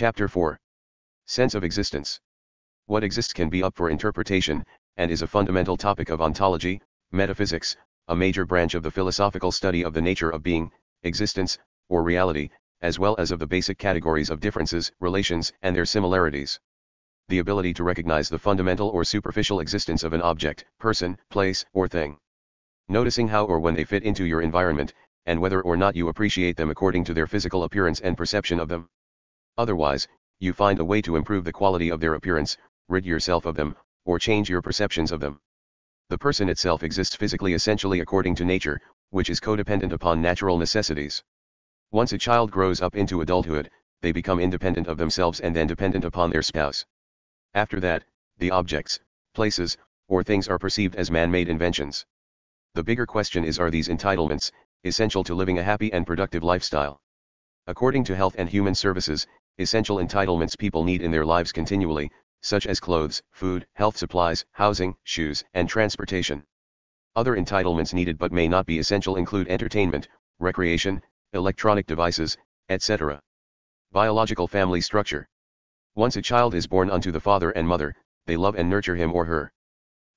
Chapter 4 Sense of Existence What exists can be up for interpretation, and is a fundamental topic of ontology, metaphysics, a major branch of the philosophical study of the nature of being, existence, or reality, as well as of the basic categories of differences, relations, and their similarities. The ability to recognize the fundamental or superficial existence of an object, person, place, or thing. Noticing how or when they fit into your environment, and whether or not you appreciate them according to their physical appearance and perception of them. Otherwise, you find a way to improve the quality of their appearance, rid yourself of them, or change your perceptions of them. The person itself exists physically essentially according to nature, which is codependent upon natural necessities. Once a child grows up into adulthood, they become independent of themselves and then dependent upon their spouse. After that, the objects, places, or things are perceived as man-made inventions. The bigger question is are these entitlements, essential to living a happy and productive lifestyle? According to Health and Human Services, essential entitlements people need in their lives continually, such as clothes, food, health supplies, housing, shoes, and transportation. Other entitlements needed but may not be essential include entertainment, recreation, electronic devices, etc. Biological family structure. Once a child is born unto the father and mother, they love and nurture him or her.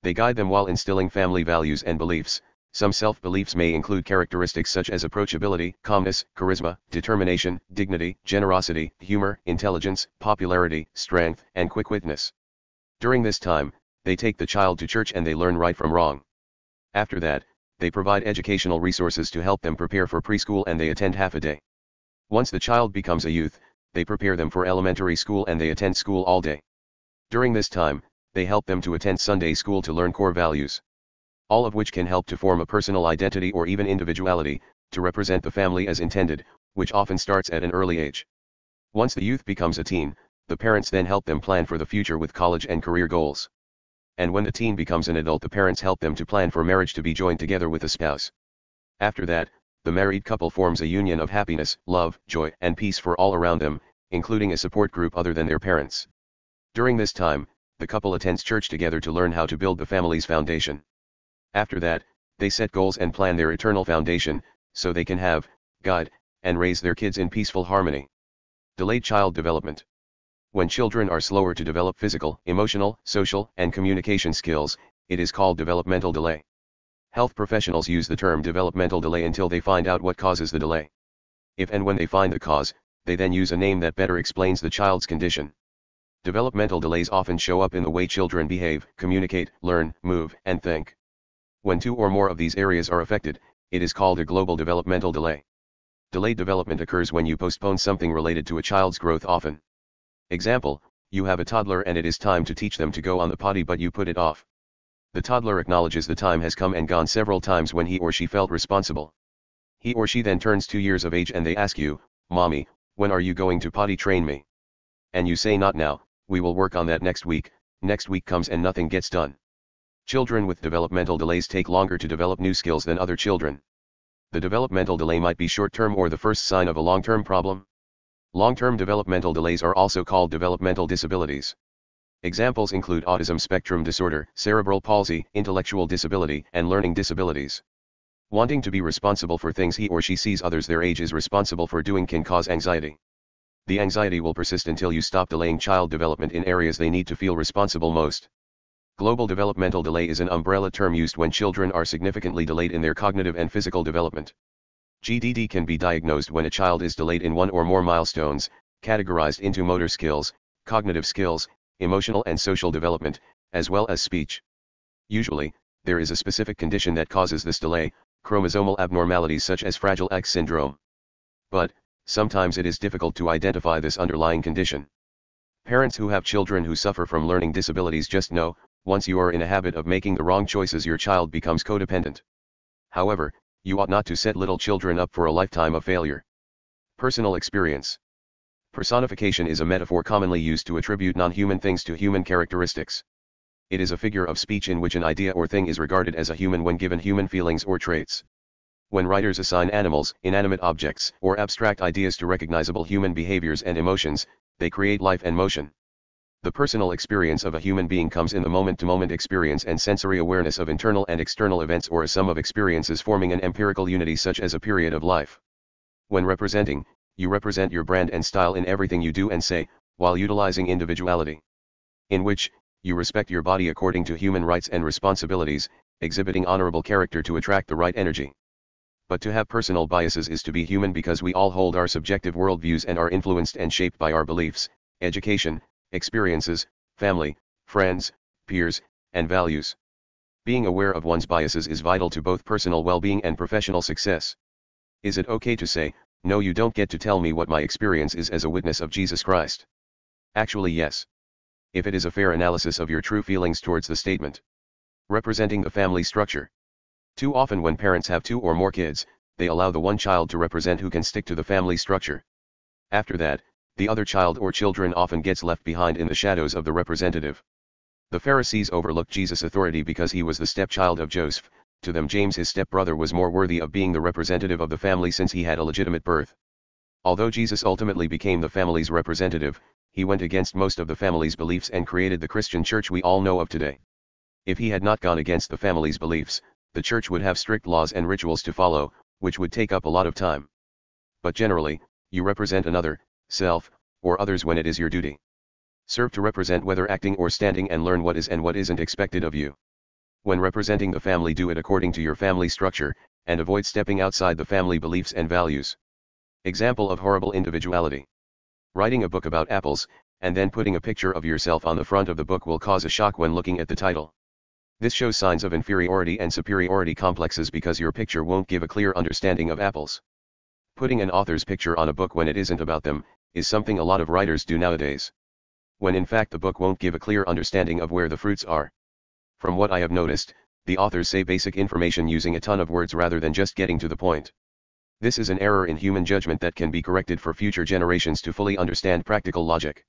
They guide them while instilling family values and beliefs. Some self-beliefs may include characteristics such as approachability, calmness, charisma, determination, dignity, generosity, humor, intelligence, popularity, strength, and quick-witness. During this time, they take the child to church and they learn right from wrong. After that, they provide educational resources to help them prepare for preschool and they attend half a day. Once the child becomes a youth, they prepare them for elementary school and they attend school all day. During this time, they help them to attend Sunday school to learn core values. All of which can help to form a personal identity or even individuality, to represent the family as intended, which often starts at an early age. Once the youth becomes a teen, the parents then help them plan for the future with college and career goals and when the teen becomes an adult the parents help them to plan for marriage to be joined together with a spouse. After that, the married couple forms a union of happiness, love, joy, and peace for all around them, including a support group other than their parents. During this time, the couple attends church together to learn how to build the family's foundation. After that, they set goals and plan their eternal foundation, so they can have, God, and raise their kids in peaceful harmony. Delayed child development. When children are slower to develop physical, emotional, social, and communication skills, it is called developmental delay. Health professionals use the term developmental delay until they find out what causes the delay. If and when they find the cause, they then use a name that better explains the child's condition. Developmental delays often show up in the way children behave, communicate, learn, move, and think. When two or more of these areas are affected, it is called a global developmental delay. Delayed development occurs when you postpone something related to a child's growth often. Example, you have a toddler and it is time to teach them to go on the potty but you put it off. The toddler acknowledges the time has come and gone several times when he or she felt responsible. He or she then turns two years of age and they ask you, Mommy, when are you going to potty train me? And you say not now, we will work on that next week, next week comes and nothing gets done. Children with developmental delays take longer to develop new skills than other children. The developmental delay might be short-term or the first sign of a long-term problem. Long-term developmental delays are also called developmental disabilities. Examples include autism spectrum disorder, cerebral palsy, intellectual disability, and learning disabilities. Wanting to be responsible for things he or she sees others their age is responsible for doing can cause anxiety. The anxiety will persist until you stop delaying child development in areas they need to feel responsible most. Global developmental delay is an umbrella term used when children are significantly delayed in their cognitive and physical development. GDD can be diagnosed when a child is delayed in one or more milestones, categorized into motor skills, cognitive skills, emotional and social development, as well as speech. Usually, there is a specific condition that causes this delay, chromosomal abnormalities such as Fragile X syndrome. But, sometimes it is difficult to identify this underlying condition. Parents who have children who suffer from learning disabilities just know, once you are in a habit of making the wrong choices your child becomes codependent. However, you ought not to set little children up for a lifetime of failure. Personal experience. Personification is a metaphor commonly used to attribute non-human things to human characteristics. It is a figure of speech in which an idea or thing is regarded as a human when given human feelings or traits. When writers assign animals, inanimate objects, or abstract ideas to recognizable human behaviors and emotions, they create life and motion. The personal experience of a human being comes in the moment-to-moment experience and sensory awareness of internal and external events or a sum of experiences forming an empirical unity such as a period of life. When representing, you represent your brand and style in everything you do and say, while utilizing individuality. In which, you respect your body according to human rights and responsibilities, exhibiting honorable character to attract the right energy. But to have personal biases is to be human because we all hold our subjective worldviews and are influenced and shaped by our beliefs, education, experiences, family, friends, peers, and values. Being aware of one's biases is vital to both personal well-being and professional success. Is it okay to say, no you don't get to tell me what my experience is as a witness of Jesus Christ? Actually yes if it is a fair analysis of your true feelings towards the statement. Representing the family structure. Too often when parents have two or more kids, they allow the one child to represent who can stick to the family structure. After that, the other child or children often gets left behind in the shadows of the representative. The Pharisees overlooked Jesus' authority because he was the stepchild of Joseph, to them James his stepbrother was more worthy of being the representative of the family since he had a legitimate birth. Although Jesus ultimately became the family's representative, he went against most of the family's beliefs and created the Christian church we all know of today. If he had not gone against the family's beliefs, the church would have strict laws and rituals to follow, which would take up a lot of time. But generally, you represent another, self, or others when it is your duty. Serve to represent whether acting or standing and learn what is and what isn't expected of you. When representing the family do it according to your family structure, and avoid stepping outside the family beliefs and values. Example of horrible individuality. Writing a book about apples, and then putting a picture of yourself on the front of the book will cause a shock when looking at the title. This shows signs of inferiority and superiority complexes because your picture won't give a clear understanding of apples. Putting an author's picture on a book when it isn't about them, is something a lot of writers do nowadays. When in fact the book won't give a clear understanding of where the fruits are. From what I have noticed, the authors say basic information using a ton of words rather than just getting to the point. This is an error in human judgment that can be corrected for future generations to fully understand practical logic.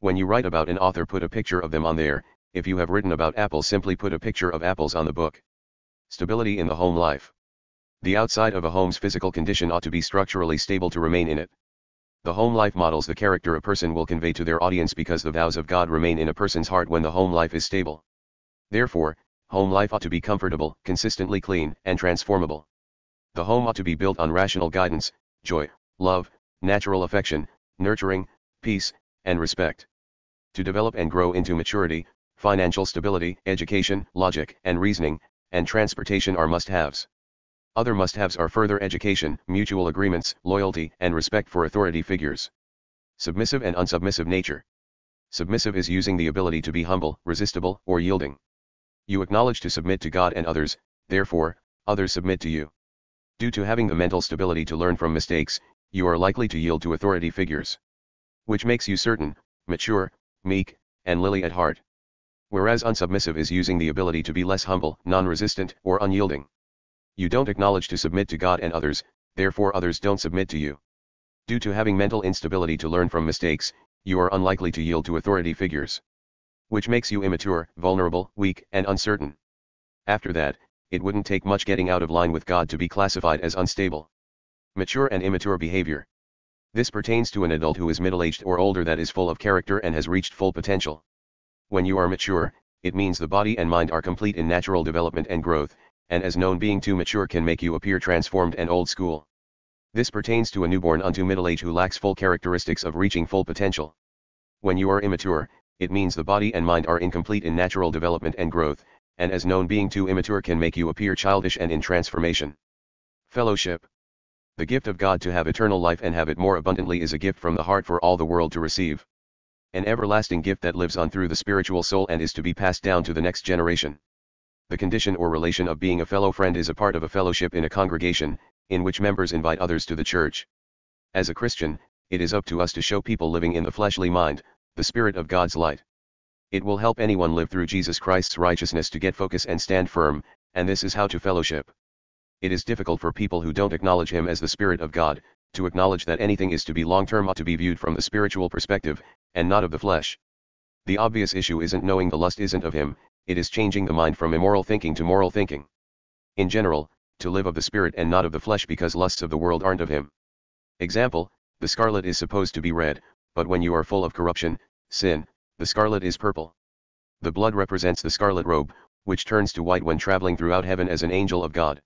When you write about an author put a picture of them on there, if you have written about apples simply put a picture of apples on the book. Stability in the home life. The outside of a home's physical condition ought to be structurally stable to remain in it. The home life models the character a person will convey to their audience because the vows of God remain in a person's heart when the home life is stable. Therefore, home life ought to be comfortable, consistently clean, and transformable. The home ought to be built on rational guidance, joy, love, natural affection, nurturing, peace, and respect. To develop and grow into maturity, financial stability, education, logic, and reasoning, and transportation are must-haves. Other must-haves are further education, mutual agreements, loyalty, and respect for authority figures. Submissive and unsubmissive nature. Submissive is using the ability to be humble, resistible, or yielding. You acknowledge to submit to God and others, therefore, others submit to you. Due to having the mental stability to learn from mistakes, you are likely to yield to authority figures. Which makes you certain, mature, meek, and lily at heart. Whereas unsubmissive is using the ability to be less humble, non-resistant, or unyielding. You don't acknowledge to submit to God and others, therefore others don't submit to you. Due to having mental instability to learn from mistakes, you are unlikely to yield to authority figures. Which makes you immature, vulnerable, weak, and uncertain. After that, it wouldn't take much getting out of line with God to be classified as unstable. Mature and immature behavior. This pertains to an adult who is middle-aged or older that is full of character and has reached full potential. When you are mature, it means the body and mind are complete in natural development and growth, and as known being too mature can make you appear transformed and old school. This pertains to a newborn unto middle age who lacks full characteristics of reaching full potential. When you are immature, it means the body and mind are incomplete in natural development and growth, and as known being too immature can make you appear childish and in transformation. Fellowship. The gift of God to have eternal life and have it more abundantly is a gift from the heart for all the world to receive. An everlasting gift that lives on through the spiritual soul and is to be passed down to the next generation. The condition or relation of being a fellow friend is a part of a fellowship in a congregation, in which members invite others to the church. As a Christian, it is up to us to show people living in the fleshly mind, the Spirit of God's light. It will help anyone live through Jesus Christ's righteousness to get focus and stand firm, and this is how to fellowship. It is difficult for people who don't acknowledge Him as the Spirit of God, to acknowledge that anything is to be long-term ought to be viewed from the spiritual perspective, and not of the flesh. The obvious issue isn't knowing the lust isn't of Him, it is changing the mind from immoral thinking to moral thinking. In general, to live of the Spirit and not of the flesh because lusts of the world aren't of Him. Example, the scarlet is supposed to be red, but when you are full of corruption, sin, the scarlet is purple. The blood represents the scarlet robe, which turns to white when traveling throughout heaven as an angel of God.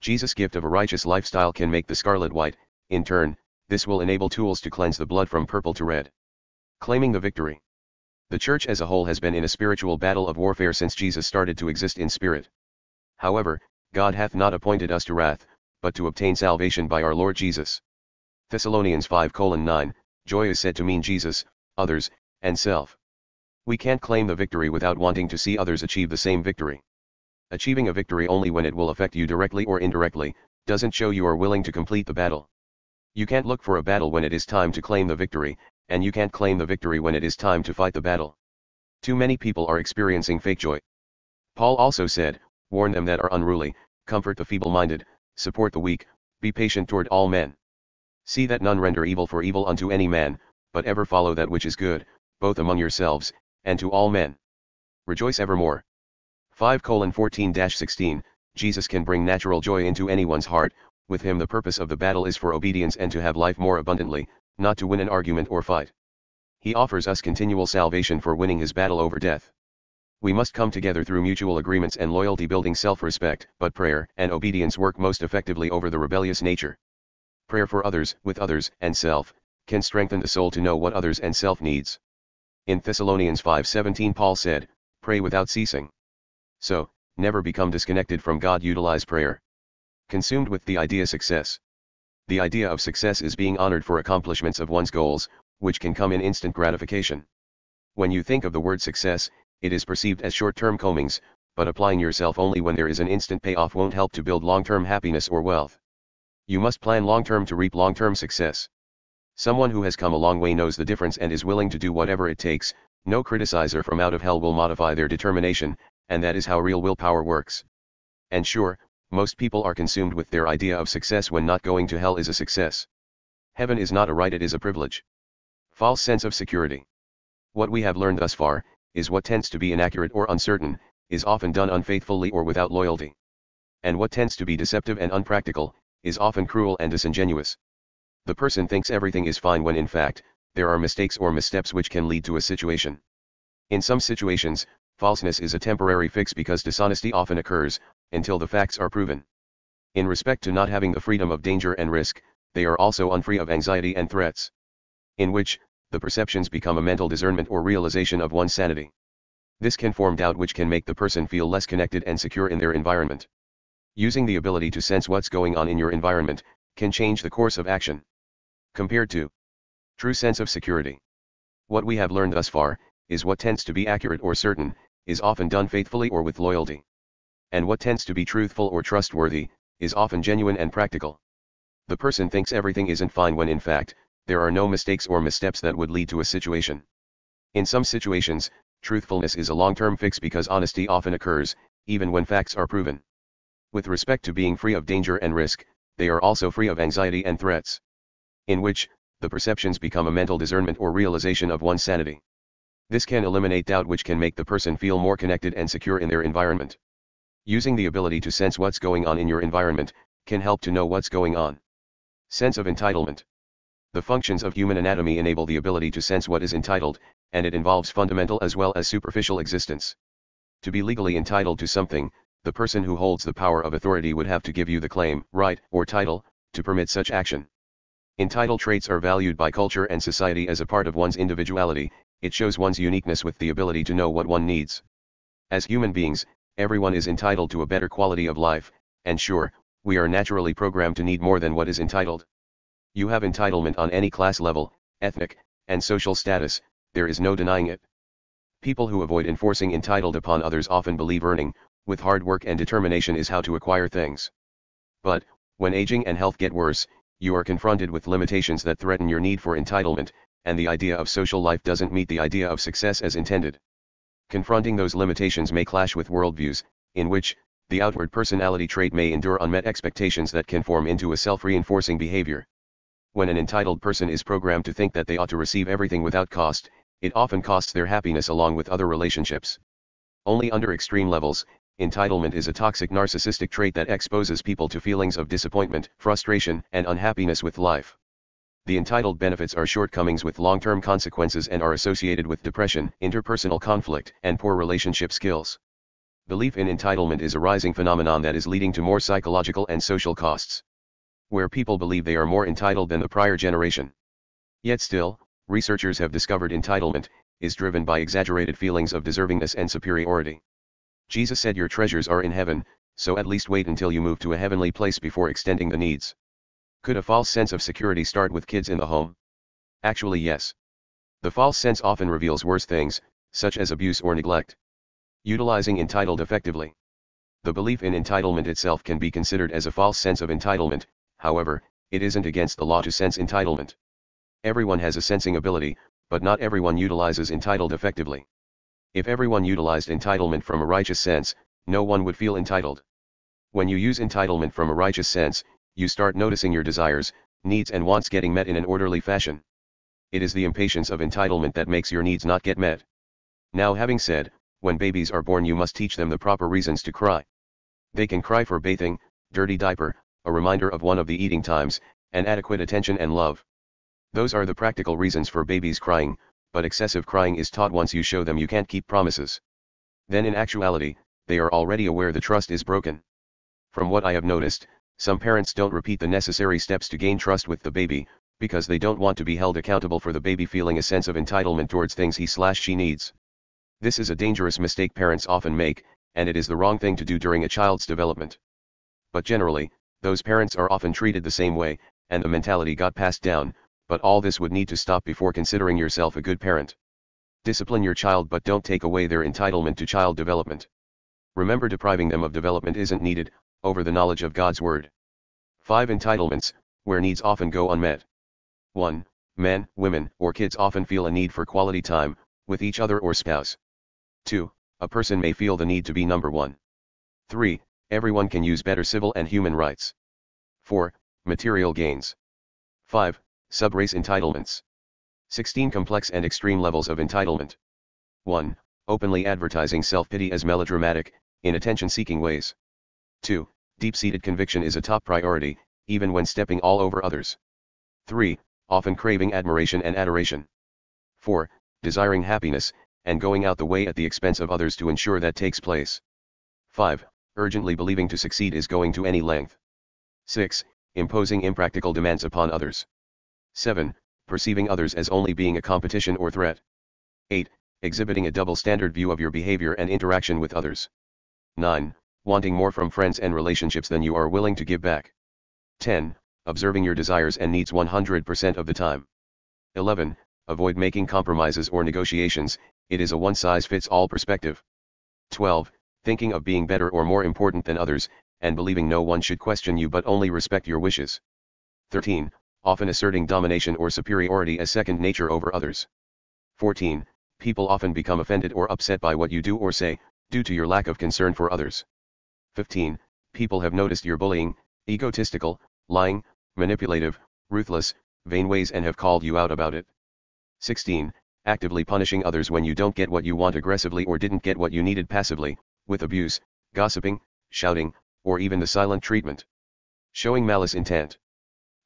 Jesus' gift of a righteous lifestyle can make the scarlet white, in turn, This will enable tools to cleanse the blood from purple to red. Claiming the victory. The church as a whole has been in a spiritual battle of warfare since Jesus started to exist in spirit. However, God hath not appointed us to wrath, but to obtain salvation by our Lord Jesus. Thessalonians 5 9, joy is said to mean Jesus, others, and self. We can't claim the victory without wanting to see others achieve the same victory. Achieving a victory only when it will affect you directly or indirectly, doesn't show you are willing to complete the battle. You can't look for a battle when it is time to claim the victory, and you can't claim the victory when it is time to fight the battle. Too many people are experiencing fake joy. Paul also said, Warn them that are unruly, comfort the feeble minded, support the weak, be patient toward all men. See that none render evil for evil unto any man, but ever follow that which is good, both among yourselves, and to all men. Rejoice evermore. 5 14 16 Jesus can bring natural joy into anyone's heart, with him the purpose of the battle is for obedience and to have life more abundantly, not to win an argument or fight. He offers us continual salvation for winning his battle over death. We must come together through mutual agreements and loyalty building self-respect, but prayer and obedience work most effectively over the rebellious nature. Prayer for others, with others, and self, can strengthen the soul to know what others and self needs. In Thessalonians 5:17 Paul said, "Pray without ceasing." So, never become disconnected from God utilize prayer. Consumed with the idea success. The idea of success is being honored for accomplishments of one's goals, which can come in instant gratification. When you think of the word success, it is perceived as short-term combings, but applying yourself only when there is an instant payoff won't help to build long-term happiness or wealth. You must plan long-term to reap long-term success. Someone who has come a long way knows the difference and is willing to do whatever it takes, no criticizer from out of hell will modify their determination, and that is how real willpower works. And sure, most people are consumed with their idea of success when not going to hell is a success. Heaven is not a right it is a privilege. False sense of security. What we have learned thus far, is what tends to be inaccurate or uncertain, is often done unfaithfully or without loyalty. And what tends to be deceptive and unpractical, is often cruel and disingenuous. The person thinks everything is fine when in fact, there are mistakes or missteps which can lead to a situation. In some situations, falseness is a temporary fix because dishonesty often occurs, until the facts are proven. In respect to not having the freedom of danger and risk, they are also unfree of anxiety and threats. In which, the perceptions become a mental discernment or realization of one's sanity. This can form doubt which can make the person feel less connected and secure in their environment. Using the ability to sense what's going on in your environment, can change the course of action. Compared to true sense of security. What we have learned thus far, is what tends to be accurate or certain, is often done faithfully or with loyalty and what tends to be truthful or trustworthy, is often genuine and practical. The person thinks everything isn't fine when in fact, there are no mistakes or missteps that would lead to a situation. In some situations, truthfulness is a long-term fix because honesty often occurs, even when facts are proven. With respect to being free of danger and risk, they are also free of anxiety and threats. In which, the perceptions become a mental discernment or realization of one's sanity. This can eliminate doubt which can make the person feel more connected and secure in their environment. Using the ability to sense what's going on in your environment, can help to know what's going on. Sense of entitlement. The functions of human anatomy enable the ability to sense what is entitled, and it involves fundamental as well as superficial existence. To be legally entitled to something, the person who holds the power of authority would have to give you the claim, right, or title, to permit such action. Entitled traits are valued by culture and society as a part of one's individuality, it shows one's uniqueness with the ability to know what one needs. As human beings, everyone is entitled to a better quality of life, and sure, we are naturally programmed to need more than what is entitled. You have entitlement on any class level, ethnic, and social status, there is no denying it. People who avoid enforcing entitled upon others often believe earning, with hard work and determination is how to acquire things. But, when aging and health get worse, you are confronted with limitations that threaten your need for entitlement, and the idea of social life doesn't meet the idea of success as intended. Confronting those limitations may clash with worldviews, in which, the outward personality trait may endure unmet expectations that can form into a self-reinforcing behavior. When an entitled person is programmed to think that they ought to receive everything without cost, it often costs their happiness along with other relationships. Only under extreme levels, entitlement is a toxic narcissistic trait that exposes people to feelings of disappointment, frustration, and unhappiness with life. The entitled benefits are shortcomings with long-term consequences and are associated with depression, interpersonal conflict, and poor relationship skills. Belief in entitlement is a rising phenomenon that is leading to more psychological and social costs. where people believe they are more entitled than the prior generation. Yet still, researchers have discovered entitlement is driven by exaggerated feelings of deservingness and superiority. Jesus said your treasures are in heaven, so at least wait until you move to a heavenly place before extending the needs. Could a false sense of security start with kids in the home? Actually yes. The false sense often reveals worse things, such as abuse or neglect. Utilizing entitled effectively. The belief in entitlement itself can be considered as a false sense of entitlement, however, it isn't against the law to sense entitlement. Everyone has a sensing ability, but not everyone utilizes entitled effectively. If everyone utilized entitlement from a righteous sense, no one would feel entitled. When you use entitlement from a righteous sense, you start noticing your desires, needs and wants getting met in an orderly fashion. It is the impatience of entitlement that makes your needs not get met. Now having said, when babies are born you must teach them the proper reasons to cry. They can cry for bathing, dirty diaper, a reminder of one of the eating times, and adequate attention and love. Those are the practical reasons for babies crying, but excessive crying is taught once you show them you can't keep promises. Then in actuality, they are already aware the trust is broken. From what I have noticed, some parents don't repeat the necessary steps to gain trust with the baby, because they don't want to be held accountable for the baby feeling a sense of entitlement towards things he slash she needs. This is a dangerous mistake parents often make, and it is the wrong thing to do during a child's development. But generally, those parents are often treated the same way, and the mentality got passed down, but all this would need to stop before considering yourself a good parent. Discipline your child but don't take away their entitlement to child development. Remember depriving them of development isn't needed, over the knowledge of God's Word. 5. Entitlements, where needs often go unmet. 1. Men, women, or kids often feel a need for quality time, with each other or spouse. 2. A person may feel the need to be number 1. 3. Everyone can use better civil and human rights. 4. Material gains. 5. Subrace entitlements. 16 Complex and extreme levels of entitlement. 1. Openly advertising self-pity as melodramatic, in attention-seeking ways. 2. Deep-seated conviction is a top priority, even when stepping all over others. 3. Often craving admiration and adoration. 4. Desiring happiness, and going out the way at the expense of others to ensure that takes place. 5. Urgently believing to succeed is going to any length. 6. Imposing impractical demands upon others. 7. Perceiving others as only being a competition or threat. 8. Exhibiting a double standard view of your behavior and interaction with others. 9. Wanting more from friends and relationships than you are willing to give back. 10. Observing your desires and needs 100% of the time. 11. Avoid making compromises or negotiations, it is a one-size-fits-all perspective. 12. Thinking of being better or more important than others, and believing no one should question you but only respect your wishes. 13 often asserting domination or superiority as second nature over others. 14. People often become offended or upset by what you do or say, due to your lack of concern for others. 15. People have noticed your bullying, egotistical, lying, manipulative, ruthless, vain ways and have called you out about it. 16. Actively punishing others when you don't get what you want aggressively or didn't get what you needed passively, with abuse, gossiping, shouting, or even the silent treatment. Showing malice intent.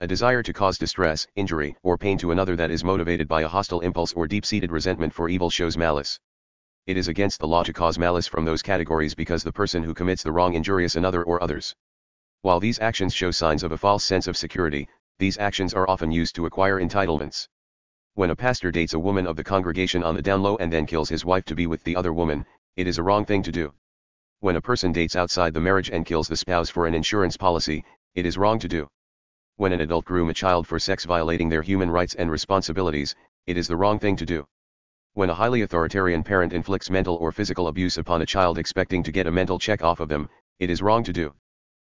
A desire to cause distress, injury, or pain to another that is motivated by a hostile impulse or deep-seated resentment for evil shows malice. It is against the law to cause malice from those categories because the person who commits the wrong injurious another or others. While these actions show signs of a false sense of security, these actions are often used to acquire entitlements. When a pastor dates a woman of the congregation on the down low and then kills his wife to be with the other woman, it is a wrong thing to do. When a person dates outside the marriage and kills the spouse for an insurance policy, it is wrong to do. When an adult groom a child for sex violating their human rights and responsibilities, it is the wrong thing to do. When a highly authoritarian parent inflicts mental or physical abuse upon a child expecting to get a mental check off of them, it is wrong to do.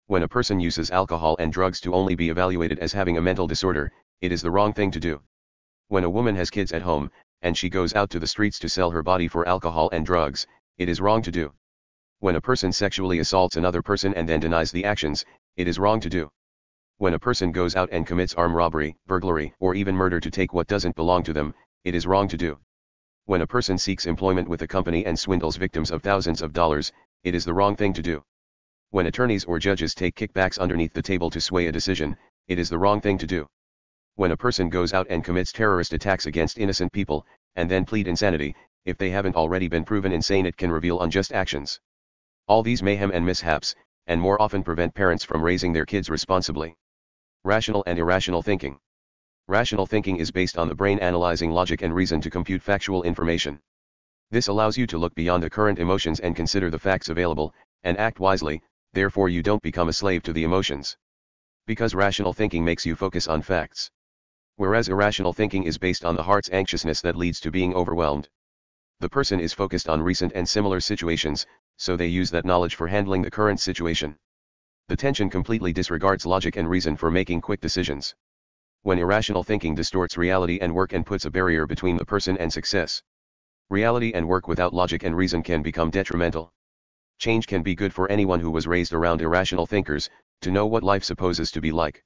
When a person uses alcohol and drugs to only be evaluated as having a mental disorder, it is the wrong thing to do. When a woman has kids at home, and she goes out to the streets to sell her body for alcohol and drugs, it is wrong to do. When a person sexually assaults another person and then denies the actions, it is wrong to do. When a person goes out and commits armed robbery, burglary, or even murder to take what doesn't belong to them, it is wrong to do. When a person seeks employment with a company and swindles victims of thousands of dollars, it is the wrong thing to do. When attorneys or judges take kickbacks underneath the table to sway a decision, it is the wrong thing to do. When a person goes out and commits terrorist attacks against innocent people, and then plead insanity, if they haven't already been proven insane it can reveal unjust actions. All these mayhem and mishaps, and more often prevent parents from raising their kids responsibly. Rational and irrational thinking. Rational thinking is based on the brain analyzing logic and reason to compute factual information. This allows you to look beyond the current emotions and consider the facts available, and act wisely, therefore you don't become a slave to the emotions. Because rational thinking makes you focus on facts. Whereas irrational thinking is based on the heart's anxiousness that leads to being overwhelmed. The person is focused on recent and similar situations, so they use that knowledge for handling the current situation. The tension completely disregards logic and reason for making quick decisions. When irrational thinking distorts reality and work and puts a barrier between the person and success. Reality and work without logic and reason can become detrimental. Change can be good for anyone who was raised around irrational thinkers, to know what life supposes to be like.